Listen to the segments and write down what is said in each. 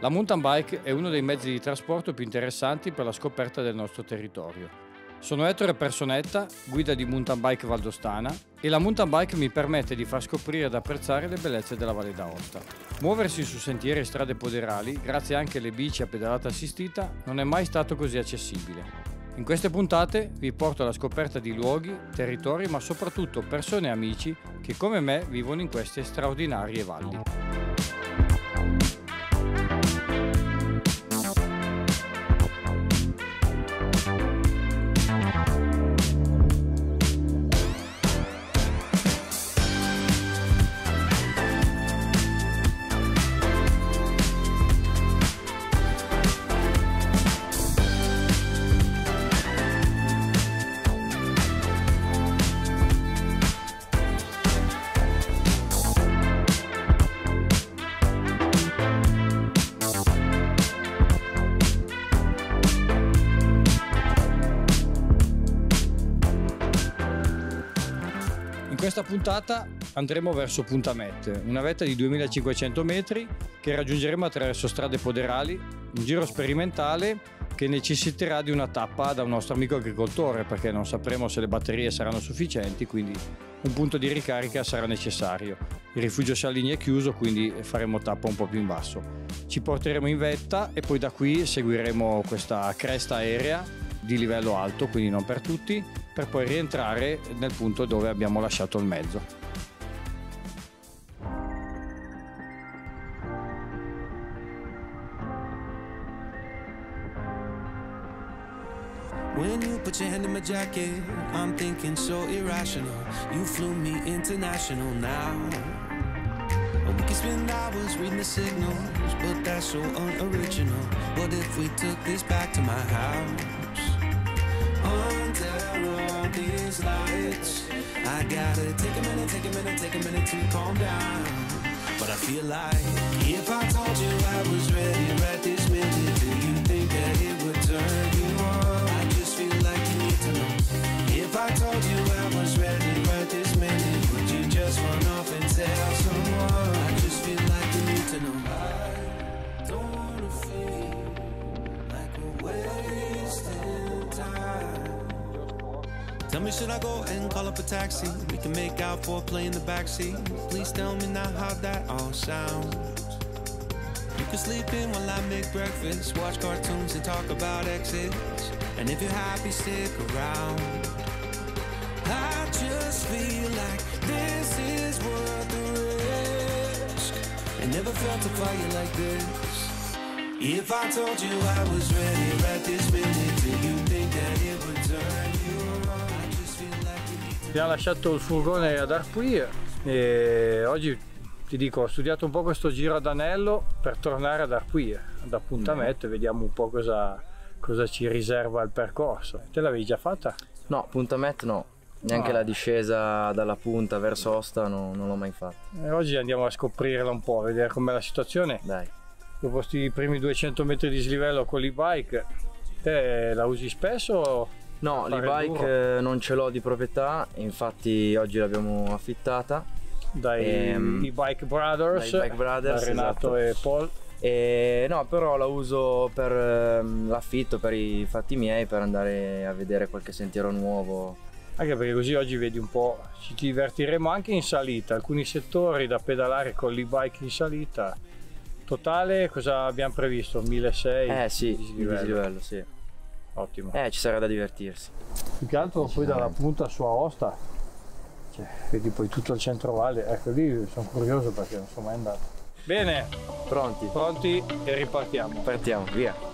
La mountain bike è uno dei mezzi di trasporto più interessanti per la scoperta del nostro territorio. Sono Ettore Personetta, guida di mountain bike valdostana e la mountain bike mi permette di far scoprire ed apprezzare le bellezze della Valle d'Aosta. Muoversi su sentieri e strade poderali, grazie anche alle bici a pedalata assistita, non è mai stato così accessibile. In queste puntate vi porto alla scoperta di luoghi, territori, ma soprattutto persone e amici che come me vivono in queste straordinarie valli. Puntata andremo verso Punta Mette, una vetta di 2500 metri che raggiungeremo attraverso strade poderali, un giro sperimentale che necessiterà di una tappa da un nostro amico agricoltore perché non sapremo se le batterie saranno sufficienti, quindi un punto di ricarica sarà necessario. Il rifugio Salini è chiuso, quindi faremo tappa un po' più in basso. Ci porteremo in vetta e poi da qui seguiremo questa cresta aerea di livello alto, quindi non per tutti, per poi rientrare nel punto dove abbiamo lasciato il mezzo. When you put your hand in my jacket, I'm thinking so irrational. You flew me international now. We can spend hours reading the signals, but that's so unoriginal. What if we took this back to my house? These lights. I gotta take a minute, take a minute, take a minute to calm down. But I feel like if I told you I was ready right this minute, do you taxi? We can make out for play in the backseat. Please tell me now how that all sounds. You can sleep in while I make breakfast, watch cartoons and talk about exits. And if you're happy, stick around. I just feel like this is worth the risk. I never felt a fire like this. If I told you I was ready right Abbiamo lasciato il furgone ad Arpuir e oggi ti dico ho studiato un po' questo giro ad anello per tornare ad Arpuir, ad appuntamento mm. e vediamo un po' cosa, cosa, ci riserva il percorso. Te l'avevi già fatta? No, puntamento no, neanche ah. la discesa dalla punta verso Osta no, non l'ho mai fatta. E oggi andiamo a scoprirla un po', a vedere com'è la situazione. Dai. Dopo questi primi 200 metri di slivello con l'e-bike, te la usi spesso? No, l'e-bike eh, non ce l'ho di proprietà, infatti oggi l'abbiamo affittata. Dai ehm, e-bike Brothers, dai bike brothers da Renato esatto. e Paul. E, no, però la uso per ehm, l'affitto, per i fatti miei, per andare a vedere qualche sentiero nuovo. Anche perché così oggi vedi un po', ci divertiremo anche in salita, alcuni settori da pedalare con l'e-bike in salita. Totale cosa abbiamo previsto? 1600? Eh sì, di dislivello sì. Ottimo. Eh, ci sarà da divertirsi. Più che altro poi dalla punta su Aosta, cioè, vedi poi tutto il centro valle, ecco lì sono curioso perché non sono mai andato. Bene, pronti? Pronti e ripartiamo. Partiamo, via.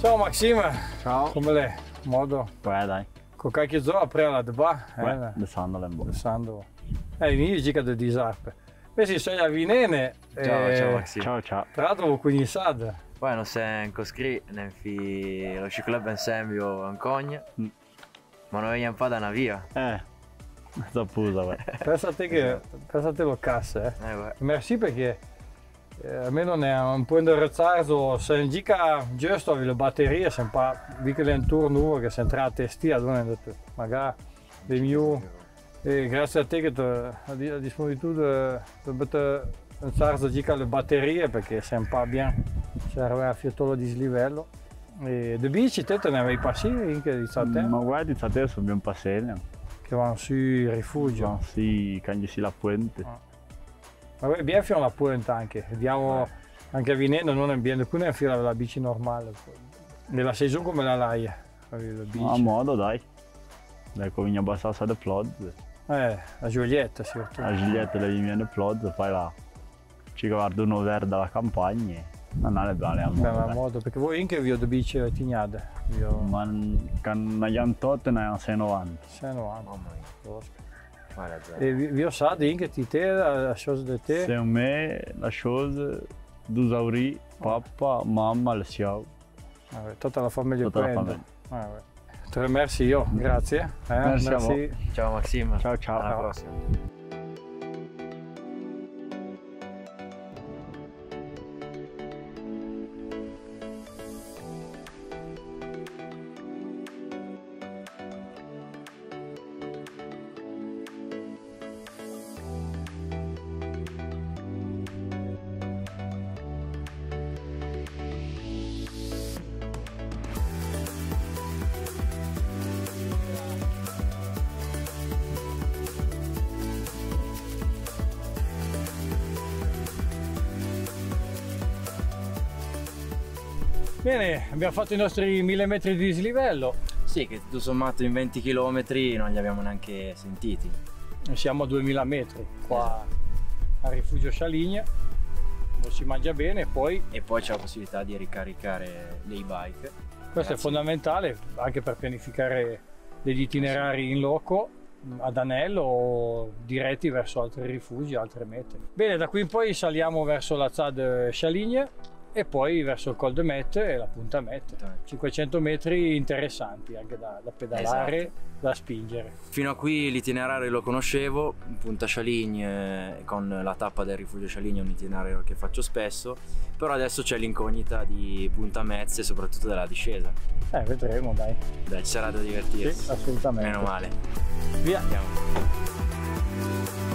Ciao Maxime, Ciao. come le? Modo? Beh dai, Con qualche giorno après la deba, Beh, eh, de Sunderland boy. Sando. Eh, ini gica de disarpe. Vezi sei a Vinene, Ciao, eh, ciao Maxi. Ciao ciao. Tra l'altro quindi sad. Poi non sei coscri, ne fi lo sci club Ensembio Ancogna. Mm. Ma non veniamo da una via. Eh, zappusa beh. Pensa a te che, pensa a te lo casse, eh. Eh, beh. Merci perché eh, almeno ne ha un po' di ritardo. Se non gica giusto le batterie, se pas vi che un turno che si entra a non è detto, magari dei miei E grazie a te che a di- a disponibilità di mettere in charge gica le batterie perché sei un po' bien, serve a fiotolo di slivello. E de bici te te ne avevi passi anche di te Ma guardi, state sono ben passate. che vanno sui rifugio. Già, sì, cangiasi la puente. Ma guarda, bien fino alla punta anche, vediamo anche a Vinendo non è bien, qui ne fila la bici normale. Nella saison come la laia, la. A modo dai. Dai, comincia abbastanza da plod. Eh, la Giulietta soprattutto. La Giulietta le viene plod, poi là. Ci guardo uno verde dalla campagna. e Non è bene a Per la modo. perché voi anche vi ho bici tignate. Io Ma con una Jantot ne ha 690. sei no anno. Mamma mia, guarda. E vi, vi ho sa di anche di te, la cosa di te. Se me la chose, Dusauri, papà, mamma, le siau. Tutta la famiglia Tutta la prende. famiglia. Vabbè. Te merci io, grazie. Eh, Merci a merci. Ciao Maxim. Ciao ciao. Alla Ciao. prossima. Bene, abbiamo fatto i nostri mille metri di dislivello. Sì, che tutto sommato in 20 km non li abbiamo neanche sentiti. Siamo a 2000 metri qua al rifugio Scialigna, dove si mangia bene e poi E poi c'è la possibilità di ricaricare le e-bike. questo è Grazie. fondamentale anche per pianificare degli itinerari in loco ad anello o diretti verso altri rifugi, altre mete. Bene, da qui in poi saliamo verso la Zad Scialigna e poi verso il Col de Mette e la punta Mette. 500 metri interessanti anche da, da pedalare, da spingere. Fino a qui l'itinerario lo conoscevo, Punta Chaligne eh, con la tappa del rifugio Chaligne è un itinerario che faccio spesso, però adesso c'è l'incognita di Punta Mezze e soprattutto della discesa. Eh, vedremo dai. Dai, ci sarà da Sì, divertirsi. assolutamente. Meno male. Via. Andiamo.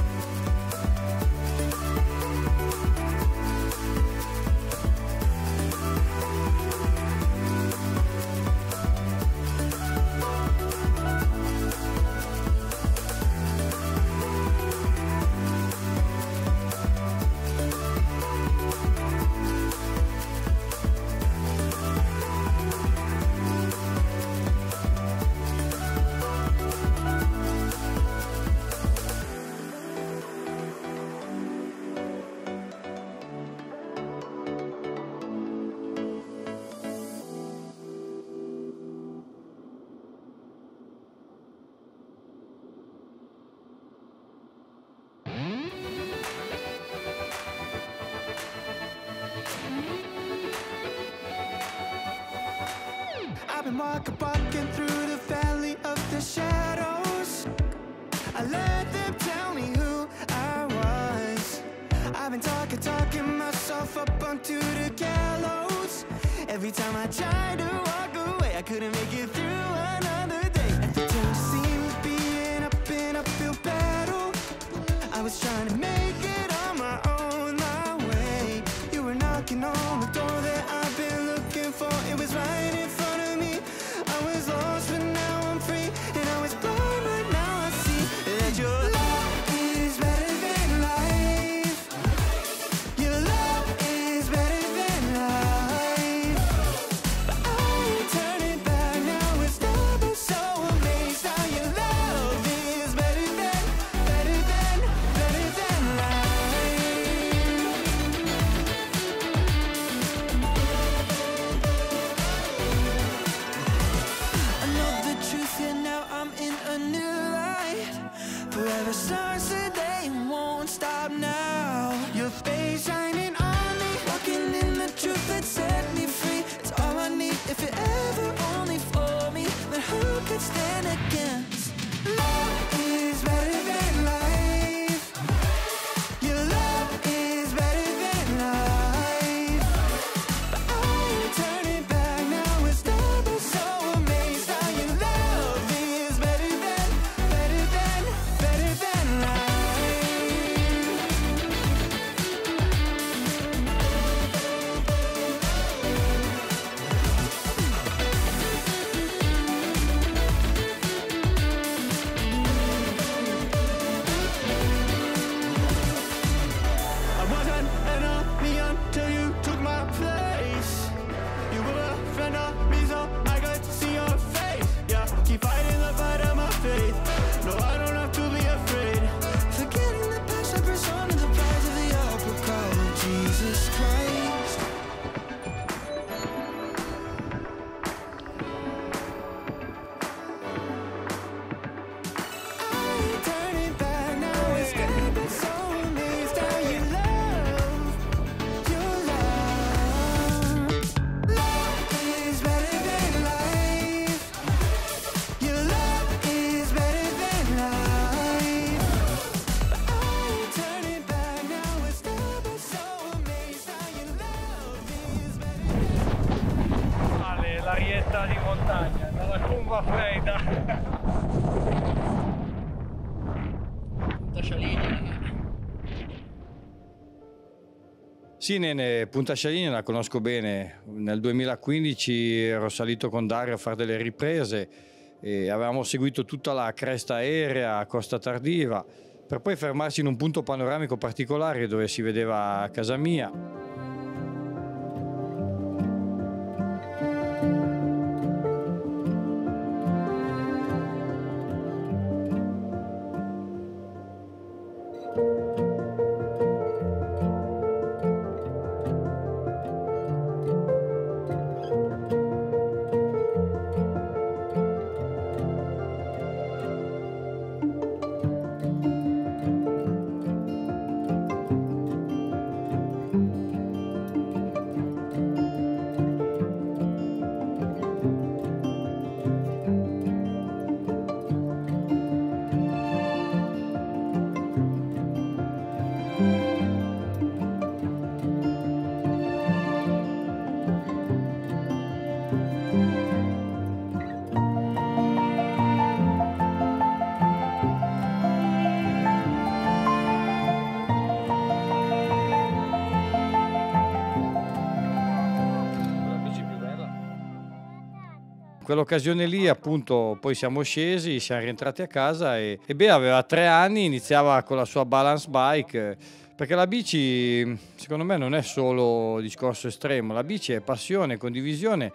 Every time I tried to walk away, I couldn't make it Sì, Nene, Punta Scialigna la conosco bene. Nel 2015 ero salito con Dario a fare delle riprese e avevamo seguito tutta la cresta aerea, Costa Tardiva, per poi fermarci in un punto panoramico particolare dove si vedeva casa mia. Quell'occasione lì appunto poi siamo scesi, siamo rientrati a casa e, e Bea aveva tre anni, iniziava con la sua balance bike perché la bici secondo me non è solo discorso estremo, la bici è passione, condivisione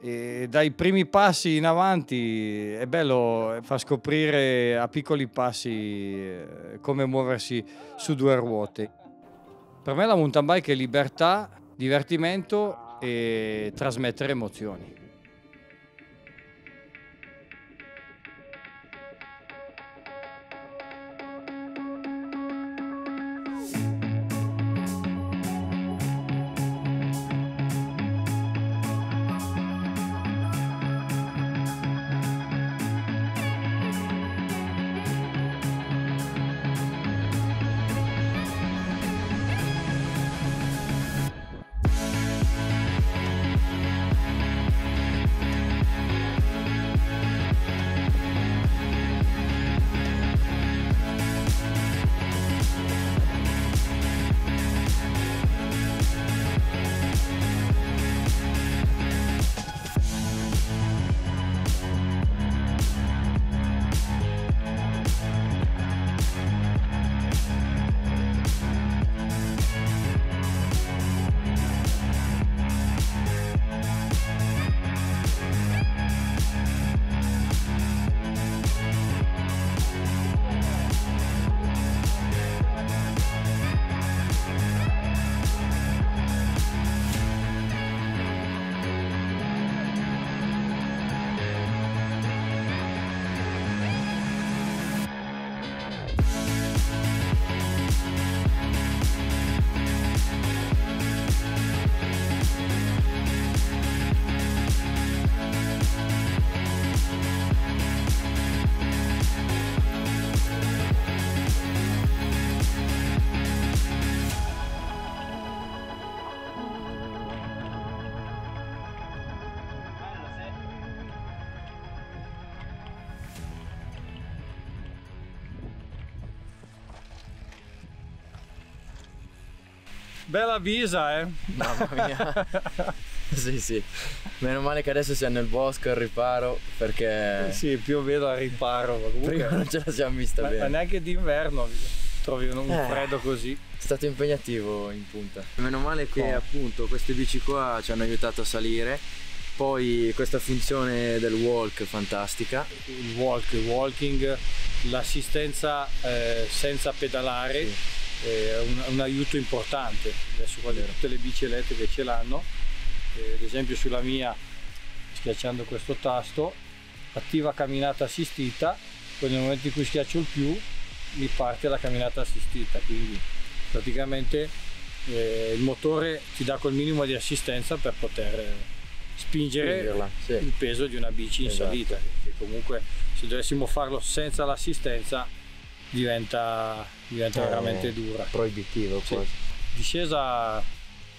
e dai primi passi in avanti è bello far scoprire a piccoli passi eh, come muoversi su due ruote. Per me la mountain bike è libertà, divertimento e trasmettere emozioni. Bella visa, eh? Mamma mia. sì, sì. Meno male che adesso siamo nel bosco al riparo perché Sì, più o meno a riparo. ma Comunque, prima non ce la siamo vista ma, ma bene. neanche d'inverno trovi un, un Eh. freddo così. È stato impegnativo in punta. Meno male che Oh. appunto queste bici qua ci hanno aiutato a salire. Poi questa funzione del walk fantastica. Il walk, il walking, l'assistenza eh, senza pedalare Sì. È un, un aiuto importante. Adesso quasi tutte le bici elettriche ce l'hanno. Eh, ad esempio sulla mia, schiacciando questo tasto, attiva camminata assistita, poi nel momento in cui schiaccio il più mi parte la camminata assistita, quindi praticamente eh, il motore ti dà quel minimo di assistenza per poter eh, spingere Spingerla, sì. il peso di una bici in Esatto. salita, che comunque se dovessimo farlo senza l'assistenza diventa, diventa Eh, veramente dura. Proibitivo Sì. quasi. Discesa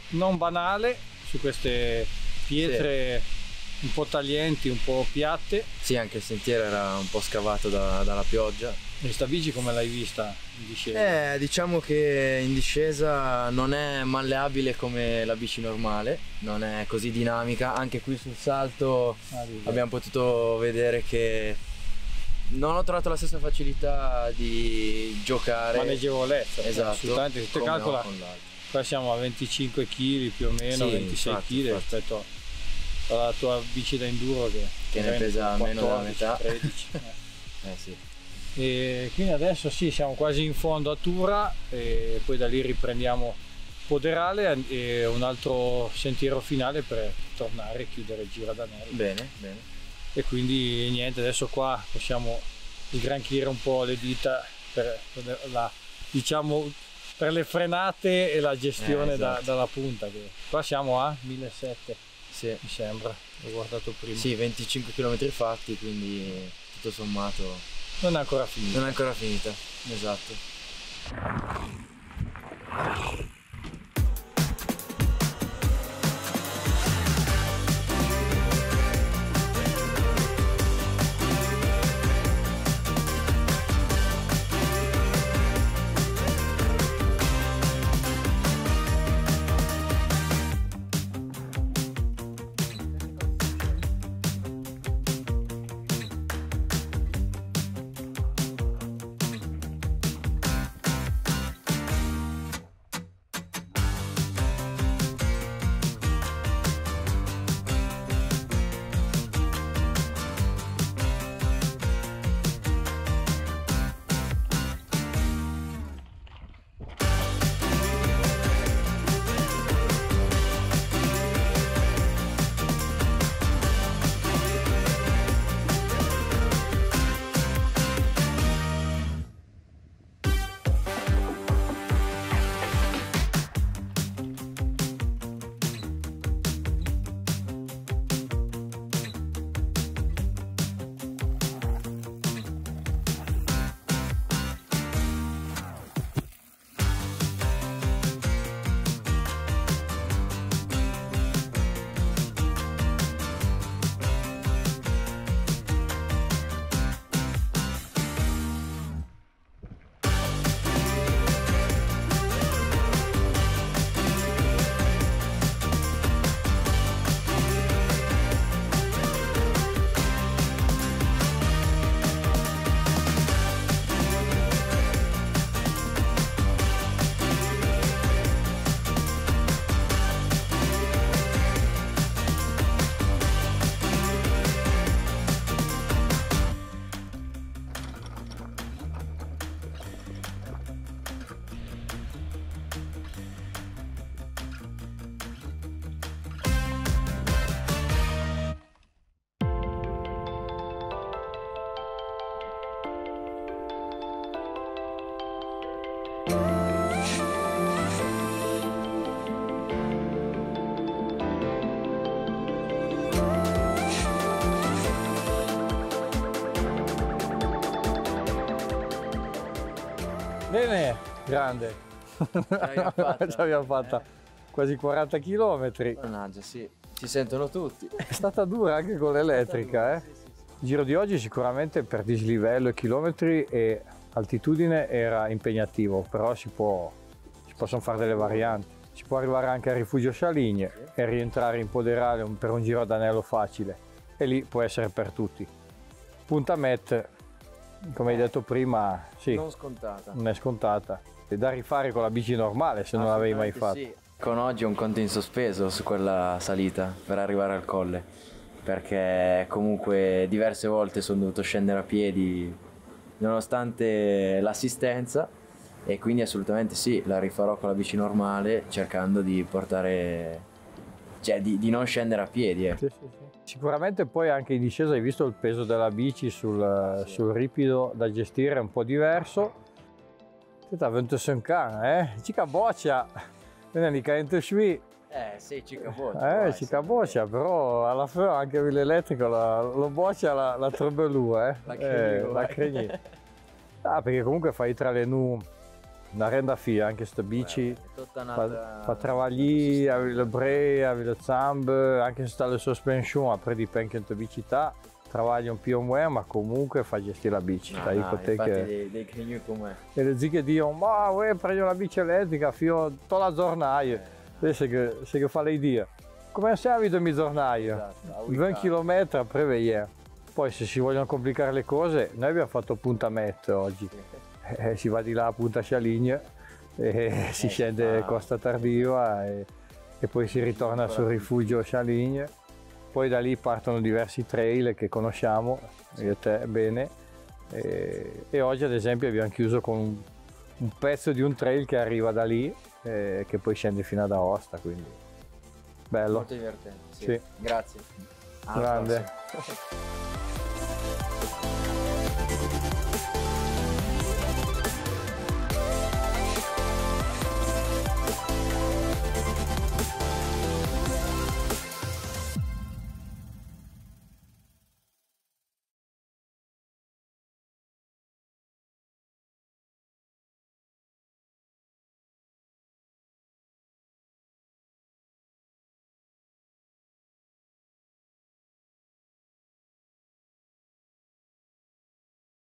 non banale su queste pietre un po' taglienti, un po' piatte. Sì, anche il sentiero era un po' scavato da- dalla pioggia. E sta bici come l'hai vista in discesa? Eh, diciamo che in discesa non è malleabile come la bici normale, non è così dinamica. Anche qui sul salto Ah, abbiamo potuto vedere che non ho trovato la stessa facilità di giocare. maneggevolezza. Esatto. Assolutamente, se te calcola, qua siamo a 25 kg più o meno, Sì, 26 infatti, kg rispetto alla tua bici da enduro che, Che ne pesa meno della 14, metà. 13. eh. Eh sì. E quindi adesso sì, siamo quasi in fondo a Tura e poi da lì riprendiamo Poderale e un altro sentiero finale per tornare e chiudere il giro ad Anello. Bene, bene. E quindi niente, adesso qua possiamo sgranchire un po' le dita per la, diciamo per le frenate e la gestione Eh, da- esatto. dalla punta. Che qua siamo a 1700 Sì. mi sembra, ho guardato prima. Sì, 25 km fatti, quindi tutto sommato Non è ancora finito. non è ancora finita. Esatto. Bene, grande. Ce l'abbiamo fatta. Quasi 40 km. Mannaggia, sì. Ci sentono tutti. È stata dura anche con l'elettrica. Eh? Il giro di oggi sicuramente per dislivello e chilometri e altitudine era impegnativo, però si, può, si possono fare delle varianti. Si può arrivare anche al rifugio Scialigne e rientrare in Poderale per un giro ad anello facile e lì può essere per tutti. Punta Met, come hai detto prima, sì, Non scontata. non è scontata. È da rifare con la bici normale se non l'avevi mai fatto. Sì. Con oggi è un conto in sospeso su quella salita per arrivare al colle, perché comunque diverse volte sono dovuto scendere a piedi nonostante l'assistenza e quindi assolutamente sì, la rifarò con la bici normale cercando di portare, cioè di, di non scendere a piedi. ecco. Sì, sì, sì. Sicuramente poi anche in discesa hai visto il peso della bici sul, sul ripido da gestire è un po' diverso. Ti ha venuto un cane, eh? Cica boccia, mica in sui, Eh sì, cica boccia. eh, cica boccia, però alla fine anche l'elettrico la, lo boccia la, la trebelù, eh? La Eh, vai. crigno. Ah, perché comunque fai tra le nu una renda fia anche sta bici. Fa, travagli, avevi le bre, avevi le zambe, anche se sta le sospensioni, après dipende che tua bici ta, travagli un po' meno, ma comunque fa gestire la bici. No, no, te infatti che- dei, dei come E le zighe dicono, ma uè, prendi una bici elettrica, fio tutta la giornata. Adesso che, se che fa le idee. Come serve di mi giornata? Esatto, a 20 km a prevedere. Poi se si vogliono complicare le cose, noi abbiamo fatto puntamento oggi. Eh, si va di là a Punta Scialigna e si scende ah. Costa Tardiva e, e poi si ritorna sul rifugio Scialigna. Poi da lì partono diversi trail che conosciamo, io e te bene. E, e oggi ad esempio abbiamo chiuso con un, un pezzo di un trail che arriva da lì e che poi scende fino ad Aosta, quindi bello. molto divertente. Sì. Sì. Grazie. Alla Grande.